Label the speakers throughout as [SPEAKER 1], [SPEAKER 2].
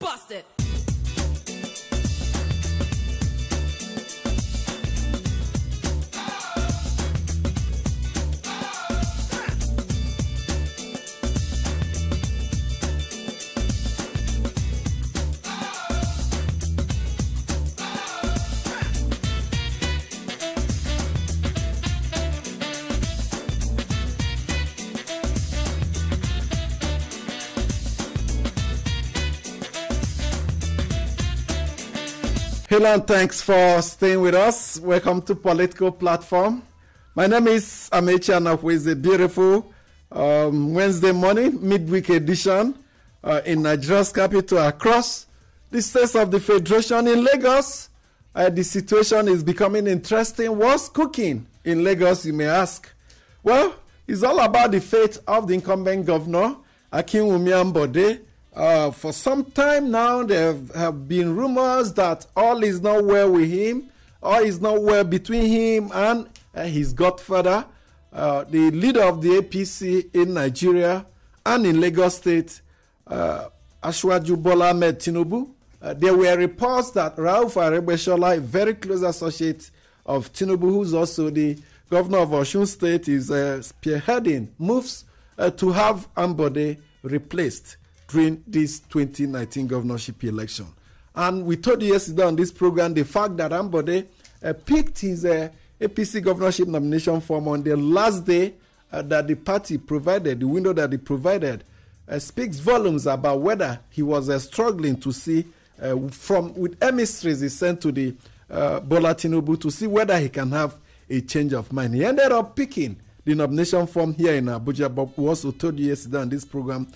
[SPEAKER 1] Bust it.
[SPEAKER 2] Hello and thanks for staying with us. Welcome to Political Platform. My name is Amechi Anakwe. It's a beautiful um, Wednesday morning, midweek edition uh, in Nigeria's capital across the states of the Federation in Lagos. Uh, the situation is becoming interesting. What's cooking in Lagos, you may ask? Well, it's all about the fate of the incumbent governor, Akinwumi Ambode. Uh, for some time now, there have been rumors that all is not well with him, all is not well between him and uh, his godfather, uh, the leader of the APC in Nigeria and in Lagos State, uh, Asiwaju Bola Ahmed Tinubu. Uh, there were reports that Rauf Aregbesola, a very close associate of Tinubu, who's also the governor of Osun State, is uh, spearheading moves to have Ambode replaced during this 2019 governorship election. And we told you yesterday on this program the fact that Ambode uh, picked his uh, APC governorship nomination form on the last day uh, that the party provided, the window that he provided, uh, speaks volumes about whether he was uh, struggling to see uh, from with emissaries he sent to the uh, Bola Tinubu to see whether he can have a change of mind. He ended up picking the nomination form here in Abuja, but we also told you yesterday on this program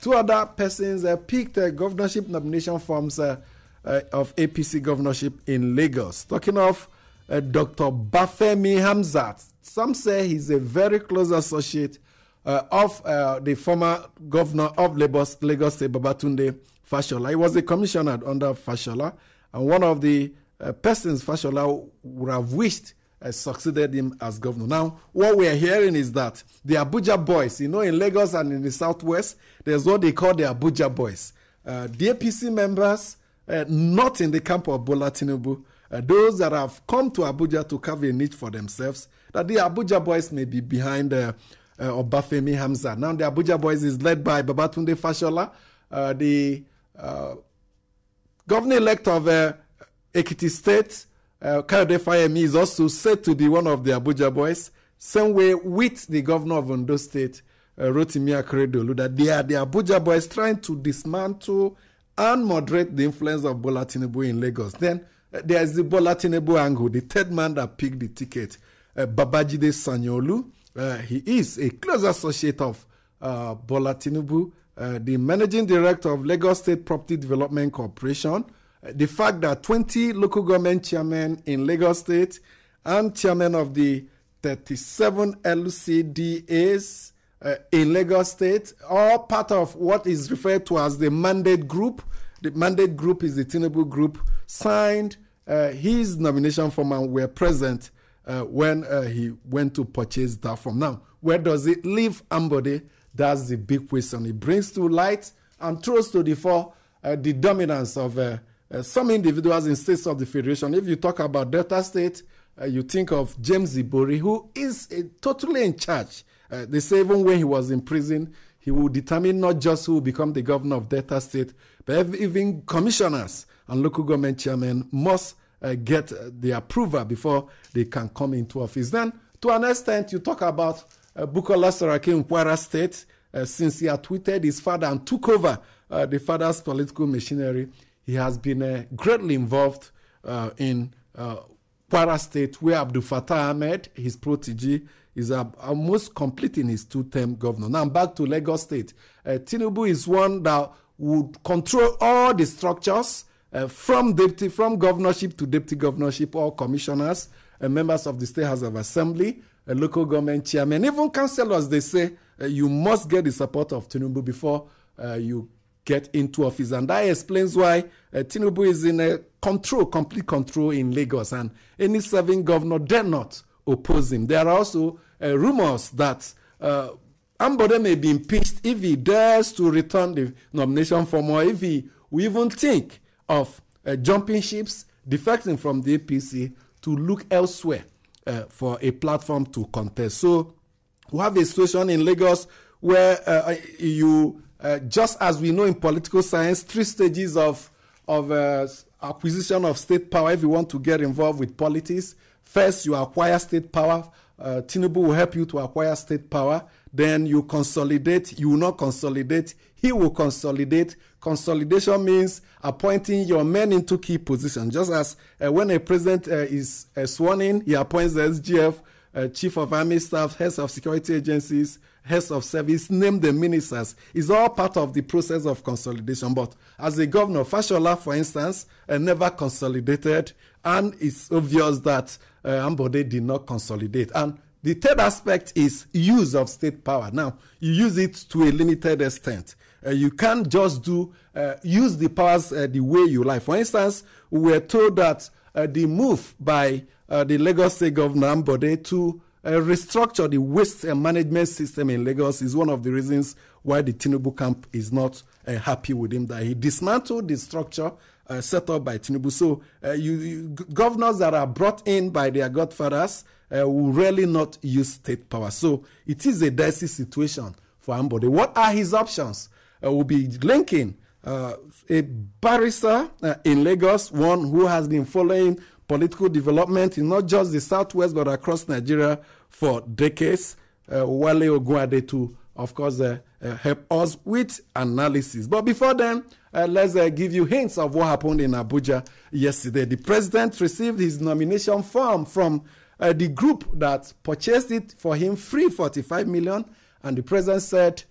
[SPEAKER 2] two other persons uh, picked uh, governorship nomination forms uh, uh, of APC governorship in Lagos. Talking of uh, Dr. Bafemi Hamzat, some say he's a very close associate of the former governor of Lagos, Lagos State, Babatunde Fashola. He was a commissioner under Fashola, and one of the persons Fashola would have wished uh, succeeded him as governor. Now, what we are hearing is that the Abuja boys, you know, in Lagos and in the southwest, there's what they call the Abuja boys. Uh, the APC members, uh, not in the camp of Bola Tinubu, uh, those that have come to Abuja to carve a niche for themselves, that the Abuja boys may be behind uh, uh, Obafemi Hamzat. Now, the Abuja boys is led by Babatunde Fashola, uh, the uh, governor elect of uh, Ekiti State. Uh, Kayode Fayemi is also said to be one of the Abuja boys. Same way with the governor of Ondo State, uh, Rotimi Akeredolu, that they are the Abuja boys trying to dismantle and moderate the influence of Bola Tinubu in Lagos. Then uh, there is the Bola Tinubu angle, the third man that picked the ticket, uh, Babajide Sanyolu. Uh, he is a close associate of uh, Bola Tinubu, uh, the managing director of Lagos State Property Development Corporation. Uh, the fact that 20 local government chairmen in Lagos State and chairman of the 37 LCDAs uh, in Lagos State, all part of what is referred to as the mandate group. The mandate group is the Tinubu group, signed uh, his nomination form and were present uh, when uh, he went to purchase that form. Now, where does it leave Ambode? That's the big question. It brings to light and throws to the fore uh, the dominance of uh, some individuals in states of the federation. If you talk about Delta State, uh, you think of James Ibori, who is uh, totally in charge. Uh, they say even when he was in prison, he will determine not just who will become the governor of Delta State, but even commissioners and local government chairmen must uh, get uh, the approval before they can come into office. Then, to an extent, you talk about uh, Bukola Saraki in Kwara State, since he had tweeted his father and took over the father's political machinery he has been uh, greatly involved uh, in uh, Kwara State, where Abdul Fattah Ahmed, his protege, is uh, almost completing his two term governor. Now, I'm back to Lagos State. Uh, Tinubu is one that would control all the structures uh, from deputy, from governorship to deputy governorship, all commissioners, uh, members of the State House of Assembly, uh, local government chairman, even councillors. They say you must get the support of Tinubu before you get into office. And that explains why uh, Tinubu is in a control, complete control in Lagos. And any serving governor dare not oppose him. There are also uh, rumors that uh, Ambode may be impeached if he dares to return the nomination form or if he we even think of uh, jumping ships, defecting from the APC to look elsewhere uh, for a platform to contest. So we have a situation in Lagos where uh, you, uh, just as we know in political science, three stages of of uh, acquisition of state power. If you want to get involved with politics, first you acquire state power. Uh, Tinubu will help you to acquire state power. Then you consolidate. You will not consolidate. He will consolidate. Consolidation means appointing your men into key positions. Just as uh, when a president uh, is uh, sworn in, he appoints the SGF, uh, chief of army staff, heads of security agencies, heads of service, name the ministers. It's all part of the process of consolidation. But as a governor, Fashola, for instance, uh, never consolidated, and it's obvious that uh, Ambode did not consolidate. And the third aspect is use of state power. Now, you use it to a limited extent. Uh, you can't just do uh, use the powers uh, the way you like. For instance, we were told that uh, the move by uh, the Lagos State Governor Ambode to uh, restructure the waste management system in Lagos is one of the reasons why the Tinubu camp is not uh, happy with him. That he dismantled the structure uh, set up by Tinubu. So uh, you, you, governors that are brought in by their godfathers uh, will really not use state power. So it is a dicey situation for Ambode. What are his options? Uh, we'll be linking a barrister in Lagos, one who has been following political development in not just the southwest but across Nigeria for decades. Uh, Wale Ogunade to, of course, uh, uh, help us with analysis. But before then, uh, let's uh, give you hints of what happened in Abuja yesterday. The president received his nomination form from uh, the group that purchased it for him free 45 million, and the president said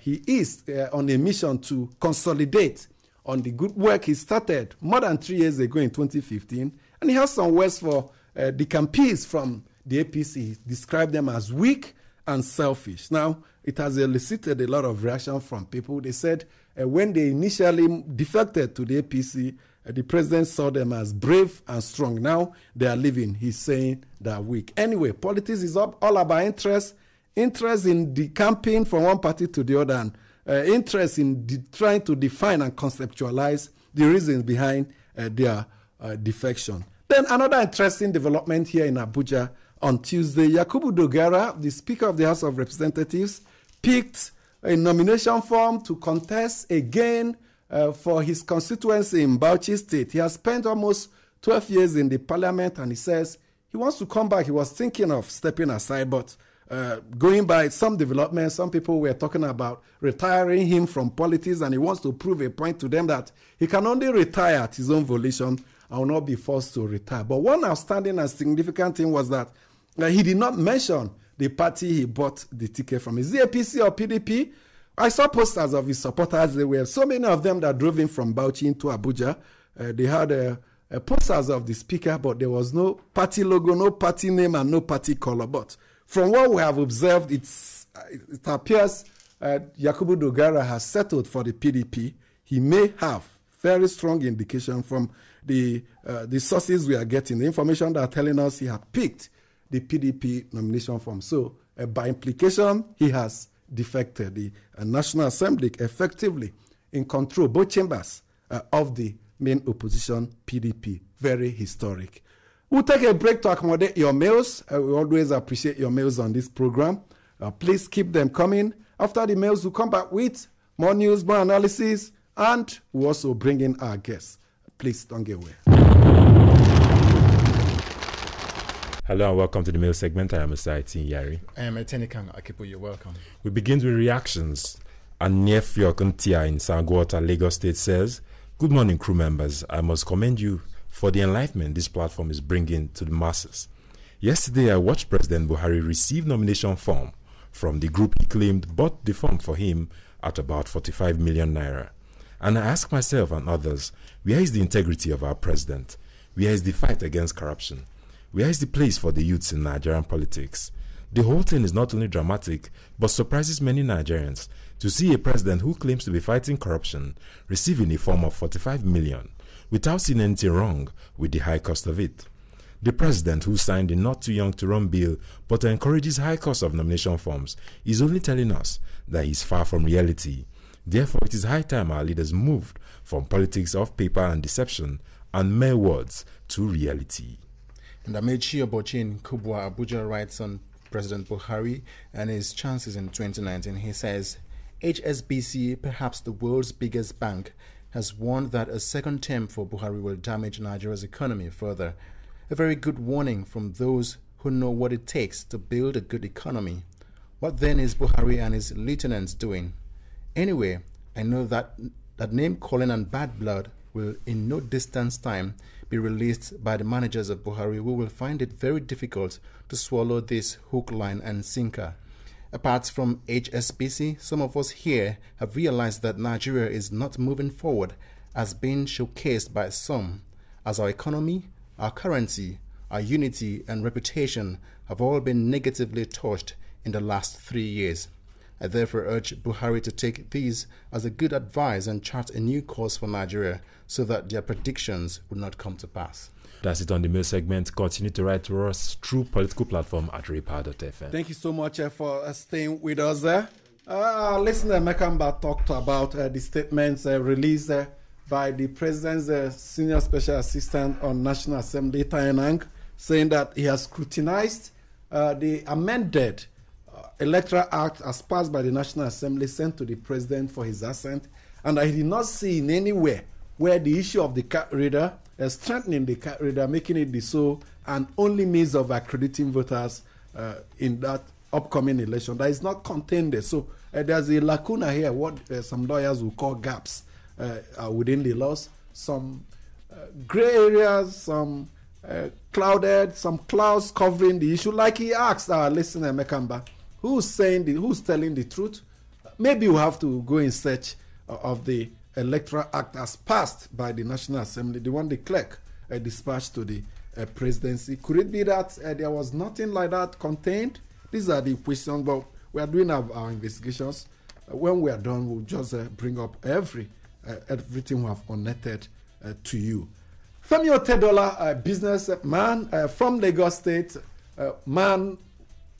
[SPEAKER 2] he is on a mission to consolidate on the good work he started more than three years ago in 2015 and he has some words for the campees from the APC. Described them as weak and selfish. Now, it has elicited a lot of reaction from people. They said uh, when they initially defected to the APC, uh, the president saw them as brave and strong. Now they are leaving. He's saying they're weak. Anyway, politics is all about interest, interest in the campaign from one party to the other, and uh, interest in de- trying to define and conceptualize the reasons behind uh, their uh, defection. Then another interesting development here in Abuja on Tuesday, Yakubu Dogara, the Speaker of the House of Representatives, picked a nomination form to contest again uh, for his constituency in Bauchi State. He has spent almost 12 years in the parliament and he says he wants to come back. He was thinking of stepping aside, but uh, going by some developments, some people were talking about retiring him from politics, and he wants to prove a point to them that he can only retire at his own volition I will not be forced to retire. But one outstanding and significant thing was that uh, he did not mention the party he bought the ticket from. Is it APC or PDP? I saw posters of his supporters. There were so many of them that drove in from Bauchi into Abuja. Uh, they had uh, uh, posters of the speaker, but there was no party logo, no party name, and no party color. But from what we have observed, it's, it appears uh, Yakubu Dogara has settled for the PDP. He may have very strong indication from the, uh, the sources we are getting, the information that are telling us he had picked the PDP nomination form. So, uh, by implication, he has defected. The uh, National Assembly effectively in control, both chambers uh, of the main opposition, PDP. Very historic. We'll take a break to accommodate your mails. We always appreciate your mails on this program. Uh, please keep them coming. After the mails, we'll come back with more news, more analysis, and we'll also bring in our guests. Please don't get away.
[SPEAKER 1] Hello and welcome to the mail segment. I am Mr. Itin Yari.
[SPEAKER 3] I am Etenikang Akipo. You're welcome.
[SPEAKER 1] We begin with reactions. Anefio Kuntia in Sangwota, Lagos State says, Good morning, crew members. I must commend you for the enlightenment this platform is bringing to the masses. Yesterday, I watched President Buhari receive nomination form from the group he claimed bought the form for him at about 45 million naira. And I ask myself and others, where is the integrity of our president? Where is the fight against corruption? Where is the place for the youths in Nigerian politics? The whole thing is not only dramatic, but surprises many Nigerians to see a president who claims to be fighting corruption receiving a form of 45 million without seeing anything wrong with the high cost of it. The president who signed a not too young to run bill but encourages high cost of nomination forms is only telling us that he is far from reality Therefore, it is high time our leaders moved from politics of paper and deception and mere words to reality.
[SPEAKER 3] And Amechi Obochin Kubwa Abuja writes on President Buhari and his chances in 2019. He says, HSBC, perhaps the world's biggest bank, has warned that a second term for Buhari will damage Nigeria's economy further. A very good warning from those who know what it takes to build a good economy. What then is Buhari and his lieutenants doing? Anyway, I know that that name calling and bad blood will in no distant time be released by the managers of Buhari we will find it very difficult to swallow this hook, line, and sinker. Apart from HSBC, some of us here have realized that Nigeria is not moving forward as being showcased by some, as our economy, our currency, our unity, and reputation have all been negatively touched in the last three years. I therefore urge Buhari to take these as a good advice and chart a new course for Nigeria so that their predictions would not come to pass.
[SPEAKER 1] That's it on the mail segment. Continue to write to us through political platform at raypower.fm.
[SPEAKER 2] Thank you so much uh, for uh, staying with us there. Uh, listener Mekamba talked about uh, the statements uh, released uh, by the president's uh, senior special assistant on National Assembly, Ita Enang, saying that he has scrutinized the amended Electoral Act as passed by the National Assembly sent to the president for his assent, and I did not see in anywhere where the issue of the card reader, uh, strengthening the card reader, making it the sole and only means of accrediting voters uh, in that upcoming election. That is not contained there. So uh, there's a lacuna here, what uh, some lawyers will call gaps uh, within the laws. Some uh, gray areas, some clouded, some clouds covering the issue, like he asked our listener, Mekamba who's saying the, who's telling the truth. Maybe we have to go in search of the Electoral Act as passed by the National Assembly, the one the clerk uh, dispatched to the uh, presidency. Could it be that uh, there was nothing like that contained? These are the questions, but we are doing our, our investigations. Uh, when we are done, we'll just uh, bring up every uh, everything we have unearthed to you. Femi Otedola, businessman from Lagos State, man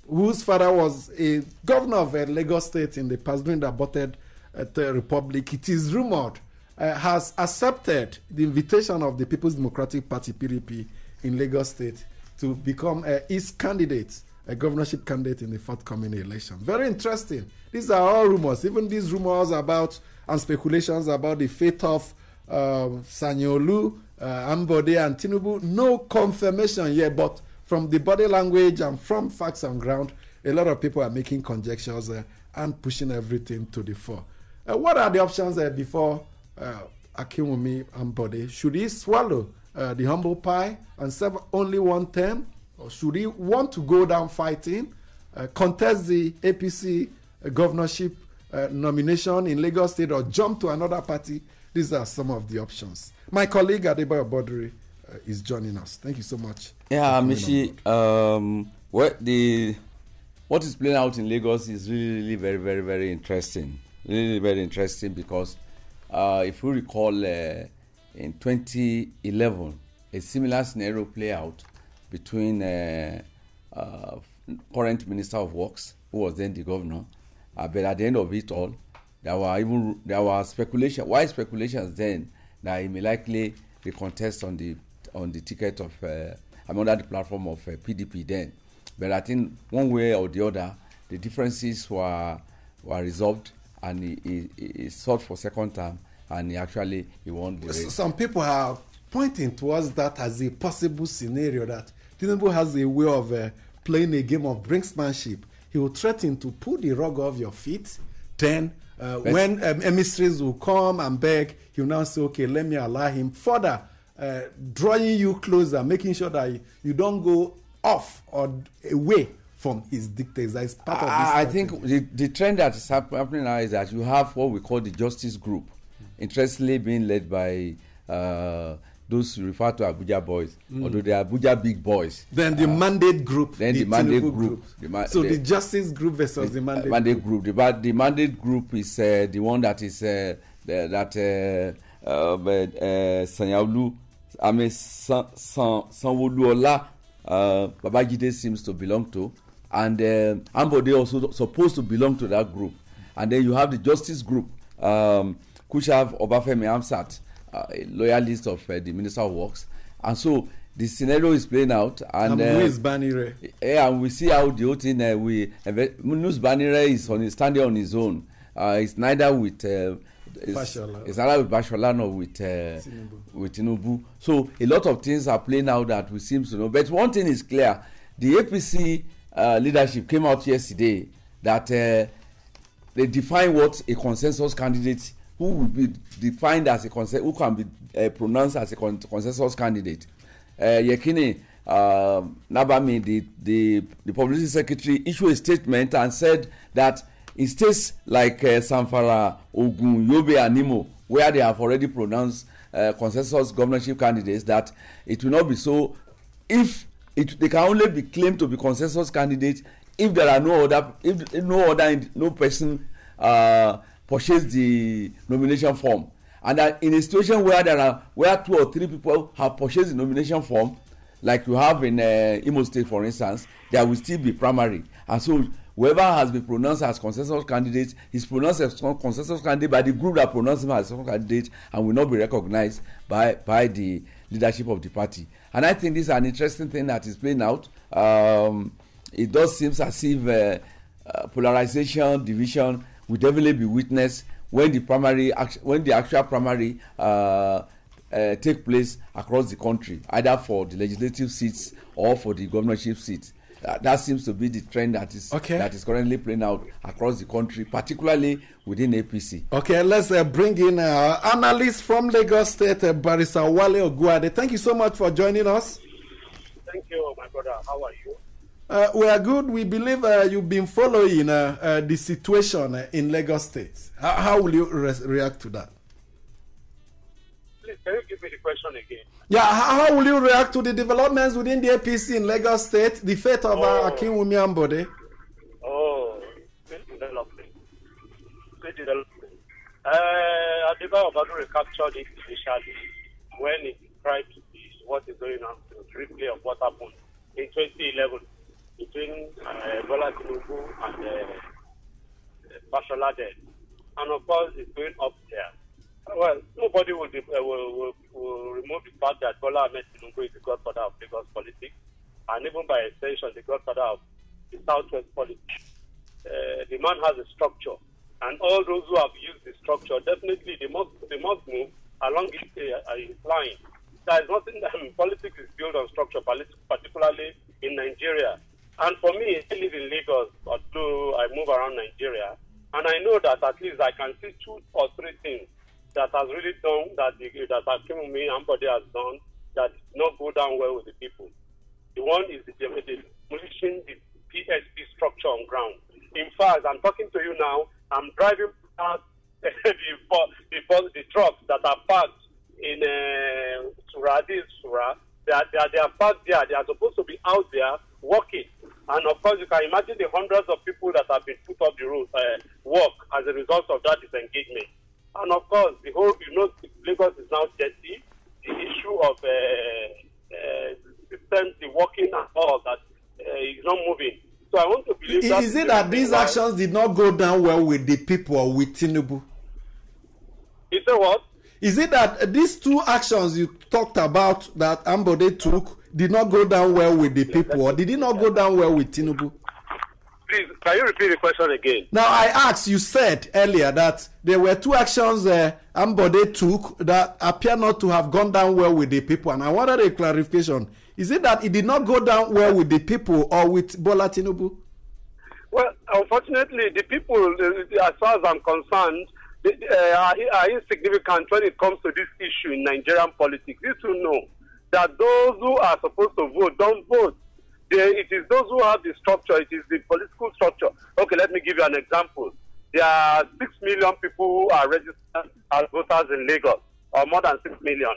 [SPEAKER 2] whose father was a governor of uh, Lagos State in the past during the aborted uh, republic, it is rumored, uh, has accepted the invitation of the People's Democratic Party (PDP) in Lagos State to become uh, its candidate, a governorship candidate in the forthcoming election. Very interesting. These are all rumors. Even these rumors about and speculations about the fate of um, Sanyaolu, uh, Ambode, and Tinubu. No confirmation yet, but from the body language and from facts on ground, a lot of people are making conjectures uh, and pushing everything to the fore. Uh, what are the options uh, before uh, Akinwumi Bode? Should he swallow uh, the humble pie and serve only one term? Or should he want to go down fighting, uh, contest the APC uh, governorship nomination in Lagos State, or jump to another party? These are some of the options. My colleague Adebayo Bodri uh, is joining us. Thank you so much.
[SPEAKER 4] Yeah, Mishi. Um, what the what is playing out in Lagos is really, really very, very, very interesting. Really, very interesting because uh, if you recall, uh, in 2011, a similar scenario played out between uh, uh, current Minister of Works, who was then the governor, uh, but at the end of it all, there were even there were speculation, why speculations then that he may likely be contest on the on the ticket of uh, I'm under the platform of uh, PDP then. But I think one way or the other, the differences were were resolved, and he, he, he sought for second term, and he actually he won the race.
[SPEAKER 2] Some people are pointing towards that as a possible scenario that Tinubu has a way of uh, playing a game of brinksmanship. He will threaten to pull the rug off your feet. Then, uh, when um, emissaries will come and beg, he will now say, "Okay, let me allow him further." Uh, drawing you closer, making sure that you, you don't go off or away from his dictates. That is part of this.
[SPEAKER 4] I, I think the, the trend that is happening now is that you have what we call the justice group, interestingly being led by uh, those refer to Abuja boys, mm. although they are Abuja big boys.
[SPEAKER 2] Then the uh, mandate group.
[SPEAKER 4] Then the, the mandate group. group.
[SPEAKER 2] The ma so the, the, justice group versus the, the mandate, mandate
[SPEAKER 4] group. group. The, the mandate group is uh, the one that is uh, the, that uh, uh, uh, Sanyaolu I mean, San, San, Sanwo-Oluola, uh, Babajide seems to belong to, and uh, Ambode also supposed to belong to that group. And then you have the justice group, uh, um, Kushav Obafemi Amsat, uh, a loyalist of uh, the Minister of Works. And so the scenario is playing out. And,
[SPEAKER 2] uh, Louis Banire.
[SPEAKER 4] Yeah, and we see how the whole thing, uh, we, uh, Louis Banire is on his, standing on his own. Uh, it's neither with uh, either with Fashola or with uh, with Tinubu. So a lot of things are playing out that we seem to know. But one thing is clear: the APC uh, leadership came out yesterday that uh, they define what a consensus candidate who will be defined as a consensus who can be uh, pronounced as a con consensus candidate. Uh, Yekini uh, Nabami, the, the the publicity secretary, issued a statement and said that in states like uh, Samfara, Ogun, Yobe, and Imo, where they have already pronounced uh, consensus governorship candidates, that it will not be so if it, they can only be claimed to be consensus candidates if there are no other if, if no other no person uh, purchase the nomination form. And that in a situation where there are where two or three people have purchased the nomination form like you have in uh, Imo State for instance there will still be primary. And so whoever has been pronounced as consensus candidate is pronounced as consensus candidate by the group that pronounced him as a candidate and will not be recognized by by the leadership of the party. And i think this is an interesting thing that is playing out. Um, it does seem as if uh, uh, polarization division will definitely be witnessed when the primary when the actual primary uh, uh, take place across the country either for the legislative seats or for the governorship seats that, that seems to be the trend that is okay. that is currently playing out across the country, particularly within APC.
[SPEAKER 2] Okay, let's uh, bring in uh, analyst from Lagos State, uh, Barrister Wale Ogunade. Thank you so much for joining us.
[SPEAKER 5] Thank you, my brother. How are you?
[SPEAKER 2] Uh, we are good. We believe uh, you've been following uh, uh the situation uh, in Lagos State. How, how will you re react to that?
[SPEAKER 5] Please, can you give me the question again?
[SPEAKER 2] Yeah, how, will you react to the developments within the APC in Lagos State, the fate of uh, oh. Akinwumi Ambode?
[SPEAKER 5] Oh, great development. Great development. Uh, Adebayo Badure captured it initially when he described what is going on, the replay of what happened in 2011 between uh, Bola Tinubu and uh, Fashola And of course, it's going up there. Well, nobody will, be, uh, will, will, will, remove the fact that Bola Ahmed Tinubu is the godfather of Lagos politics, and even by extension, the godfather of the Southwest politics. Uh, the man has a structure, and all those who have used the structure, definitely they must, they must move along his, uh, his line. There is nothing that I mean, politics is built on structure, particularly in Nigeria. And for me, I live in Lagos, although I move around Nigeria, and I know that at least I can see two or three things that has really done that the, that Akinwumi Ambode has done that not go down well with the people. The one is the demolishing the PSP structure on ground. In fact, I'm talking to you now. I'm driving past the, the, the trucks that are parked in uh, Surah. They are, they, are, they are parked there. They are supposed to be out there working. And of course, you can imagine the hundreds of people that have been put off the road, uh, work as a result of that disengagement. And of course, the whole, you know, Lagos is now dirty. The issue of uh, uh, systems, the working and all that uh, is not moving. So I want to believe
[SPEAKER 2] is, that. Is it that these actions did not go down well with the people or with Tinubu?
[SPEAKER 5] You say what?
[SPEAKER 2] Is it that these two actions you talked about that Ambode took did not go down well with the people, or did it not go down well with Tinubu?
[SPEAKER 5] Please, can you repeat the question again?
[SPEAKER 2] Now, I asked, you said earlier that there were two actions uh, Ambode took that appear not to have gone down well with the people, and I wanted a clarification. Is it that it did not go down well with the people or with Bola Tinubu?
[SPEAKER 5] Well, unfortunately, the people, as far as I'm concerned, uh, are, are insignificant when it comes to this issue in Nigerian politics. You to know that those who are supposed to vote don't vote. It is those who have the structure, it is the political structure. Okay, let me give you an example. There are 6 million people who are registered as voters in Lagos, or more than 6 million.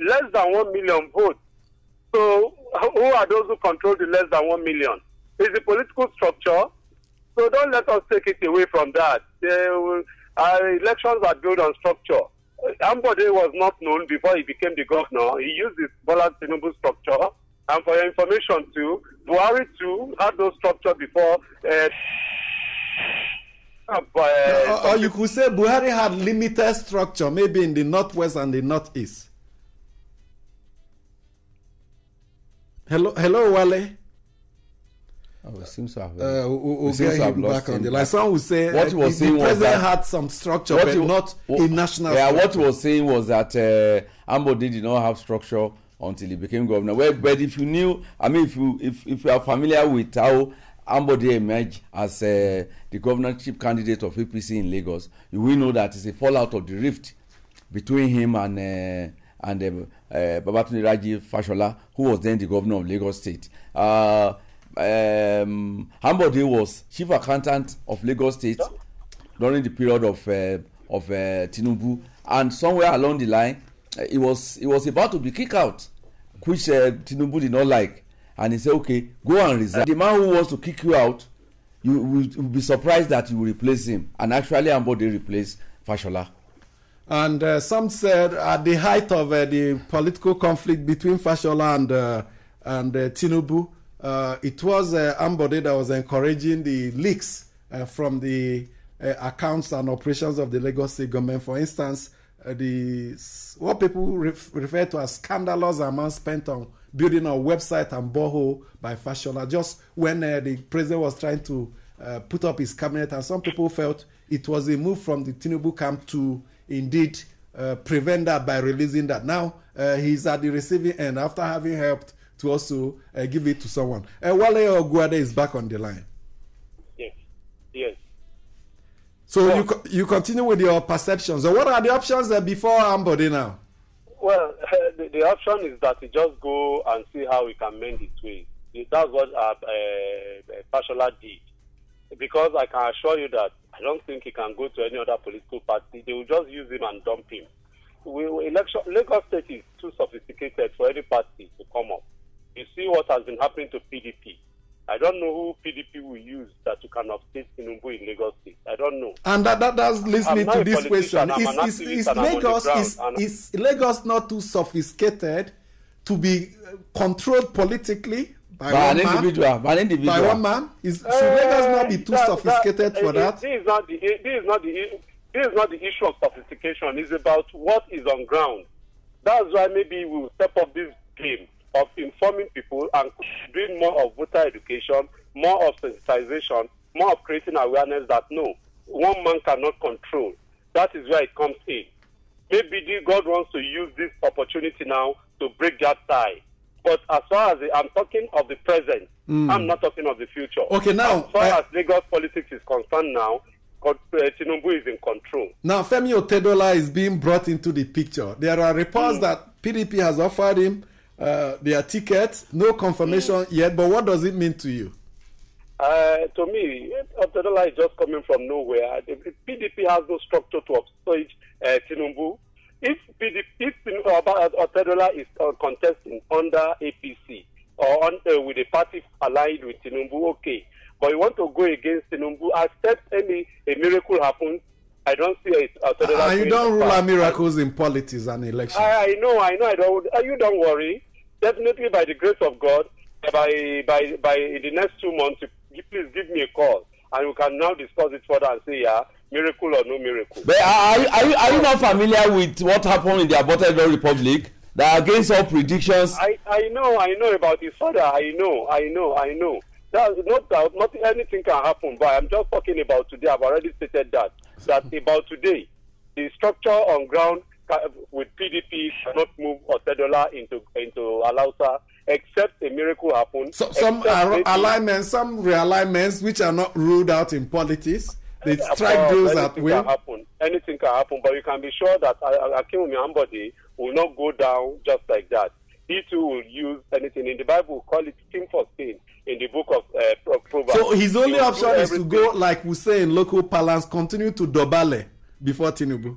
[SPEAKER 5] Less than 1 million vote. So, who are those who control the less than 1 million? It's the political structure. So, don't let us take it away from that. Our uh, elections are built on structure. Ambode was not known before he became the governor. He used his Bola Tinubu structure. And for your information too, Buhari too had those structure before. Uh, Uh, but, uh,
[SPEAKER 2] or, or you could say Buhari had limited structure, maybe in the northwest and the northeast. Hello, hello, Wale.
[SPEAKER 4] Oh, it seems to have.
[SPEAKER 2] Uh, we'll, we'll
[SPEAKER 4] We
[SPEAKER 2] get
[SPEAKER 4] to have
[SPEAKER 2] him
[SPEAKER 4] lost
[SPEAKER 2] back on the line. Some would say
[SPEAKER 4] What
[SPEAKER 2] uh,
[SPEAKER 4] he was
[SPEAKER 2] the
[SPEAKER 4] saying was
[SPEAKER 2] president
[SPEAKER 4] that-
[SPEAKER 2] had some structure,
[SPEAKER 4] What
[SPEAKER 2] but
[SPEAKER 4] he-
[SPEAKER 2] not
[SPEAKER 4] what-
[SPEAKER 2] a national
[SPEAKER 4] Yeah,
[SPEAKER 2] structure.
[SPEAKER 4] what he was saying was that uh, Ambode did not have structure until he became governor. Well, but if you knew, I mean, if you if, if you are familiar with how Ambode emerged as uh, the governorship candidate of APC in Lagos, you will know that it's a fallout of the rift between him and uh, and uh, uh, Babatunde Raji Fashola, who was then the governor of Lagos State. Uh, um, Ambode was chief accountant of Lagos State during the period of uh, of uh, Tinubu, and somewhere along the line, he was he was about to be kicked out, which uh, Tinubu did not like, and he said, "Okay, go and resign." The man who wants to kick you out, you will will be surprised that you will replace him, and actually, Ambode replaced Fashola.
[SPEAKER 2] And uh, some said at the height of uh, the political conflict between Fashola and uh, and uh, Tinubu, uh, it was uh, Ambode that was encouraging the leaks uh, from the uh, accounts and operations of the Lagos State government. For instance, uh, the what people ref- refer to as scandalous amount spent on building a website and borehole by Fashola just when uh, the president was trying to uh, put up his cabinet, and some people felt it was a move from the Tinubu camp to indeed uh, prevent that by releasing that. Now uh, he's at the receiving end after having helped to also uh, give it to someone. Uh, Wale Oguade is back on the line.
[SPEAKER 5] yes, yes.
[SPEAKER 2] So
[SPEAKER 5] Yeah.
[SPEAKER 2] you co- you continue with your perceptions. So what are the options uh, before Ambode now?
[SPEAKER 5] Well, the, the option is that we just go and see how we can mend its ways. That's what uh, uh, Fashola did. Because I can assure you that I don't think he can go to any other political party. They will just use him and dump him. We- election, Lagos State is too sophisticated for any party to come up. You see what has been happening to PDP. I don't know who PDP will use that you can upstate Tinubu in Lagos State. I don't know.
[SPEAKER 2] And that, that does leads me to this question:
[SPEAKER 5] I'm
[SPEAKER 2] Is,
[SPEAKER 5] an
[SPEAKER 2] is,
[SPEAKER 5] activist
[SPEAKER 2] is
[SPEAKER 5] and I'm on the
[SPEAKER 2] Lagos is, is Lagos not too sophisticated to be uh, controlled politically by,
[SPEAKER 4] By
[SPEAKER 2] one
[SPEAKER 4] an
[SPEAKER 2] man?
[SPEAKER 4] individual, by an individual.
[SPEAKER 2] By one man? Is, should Lagos not be too
[SPEAKER 5] Uh, that-
[SPEAKER 2] sophisticated
[SPEAKER 5] that-
[SPEAKER 2] for
[SPEAKER 5] uh,
[SPEAKER 2] that?
[SPEAKER 5] This is not the this is not the this is not the issue of sophistication. It's about what is on ground. That's why maybe we will step up this game of informing people and doing more of voter education, more of sensitization, more of creating awareness that no, one man cannot control. That is where it comes in. Maybe God wants to use this opportunity now to break that tie. But as far as the, I'm talking of the present, I'm not talking of the future.
[SPEAKER 2] Okay, now,
[SPEAKER 5] as far
[SPEAKER 2] uh,
[SPEAKER 5] as Lagos politics is concerned now, uh, Tinubu is in control.
[SPEAKER 2] Now, Femi Otedola is being brought into the picture. There are reports
[SPEAKER 5] Hmm.
[SPEAKER 2] that PDP has offered him uh, their ticket, no confirmation
[SPEAKER 5] Hmm.
[SPEAKER 2] yet. But what does it mean to you?
[SPEAKER 5] Uh, to me, Otedola is just coming from nowhere. The PDP has no structure to upstage uh, Tinubu. If PDP, if Otedola is uh, contesting under APC or on, uh, with a party allied with Tinubu, okay. But you want to go against Tinubu, accept any a miracle happens. I don't see it. Otedola
[SPEAKER 2] and you don't rule out miracles in politics and elections.
[SPEAKER 5] I, I know, I know. I don't. uh, You don't worry. Definitely, by the grace of God, by by by the next two months, please give me a call, and we can now discuss it further and say, yeah, miracle or no miracle.
[SPEAKER 4] But are, are, you- are, you, not familiar with what happened in the aborted republic? That against all predictions,
[SPEAKER 5] I, I know, I know about his father. I know, I know, I know. That's not doubt. Not anything can happen. But I'm just talking about today. I've already stated that. That about today, the structure on ground with PDP cannot move Otedola into into Alausa except a miracle happen.
[SPEAKER 2] So, some
[SPEAKER 5] maybe-
[SPEAKER 2] alignments, some realignments, which are not ruled out in politics. They strike
[SPEAKER 5] anything
[SPEAKER 2] at
[SPEAKER 5] can
[SPEAKER 2] will.
[SPEAKER 5] happen. Anything can happen, but you can be sure that Akim Ambode will not go down just like that. He too will use anything. In the Bible, we call it skin for skin. In the book of uh, Proverbs.
[SPEAKER 2] So his only
[SPEAKER 5] He will do
[SPEAKER 2] option is to go, like we say in local parlance, continue to dobale before Tinubu.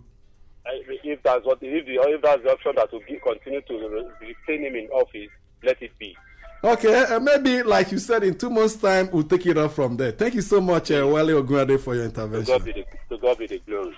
[SPEAKER 5] Uh, If that's what, if, the, if that's the option that will be, continue to retain him in office, let it be.
[SPEAKER 2] Okay, uh, maybe like you said, in two months' time, we'll take it up from there. Thank you so much, uh, Wale Ogunade, for your intervention.
[SPEAKER 5] To God be the, to God be the glory.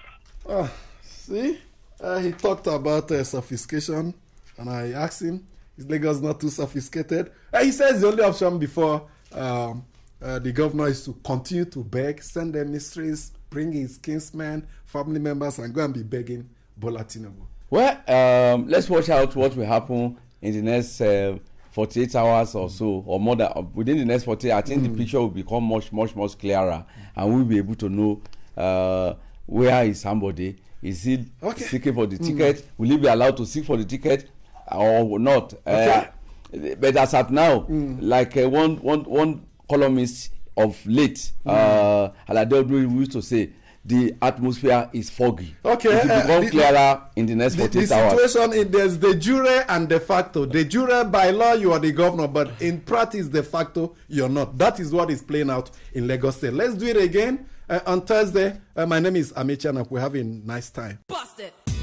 [SPEAKER 2] Oh, see, uh, he talked about uh, sophistication, and I asked him, "Is Lagos not too sophisticated?" Uh, he says the only option before um, uh, the governor is to continue to beg, send emissaries, bring his kinsmen, family members, and go and be begging Bola Tinubu?
[SPEAKER 4] Well, um, let's watch out what will happen in the next uh, 48 hours or so, or more than uh, within the next 48. I think mm. the picture will become much, much, much clearer, and we'll be able to know uh, where is somebody. Is he okay. seeking for the ticket? Mm. Will he be allowed to seek for the ticket or not? Uh, okay. Uh, but as at now, mm. like uh, one, one, one columnist of late, mm. uh, Alade used to say, the atmosphere is foggy.
[SPEAKER 2] Okay,
[SPEAKER 4] it will uh, become uh, the, clearer in the next 48
[SPEAKER 2] the,
[SPEAKER 4] hours.
[SPEAKER 2] The situation is there's the jure and de facto. De jure by law you are the governor, but in practice de facto you're not. That is what is playing out in Lagos State. Let's do it again uh, on Thursday. Uh, my name is Amechi and we're having a nice time. Bust it.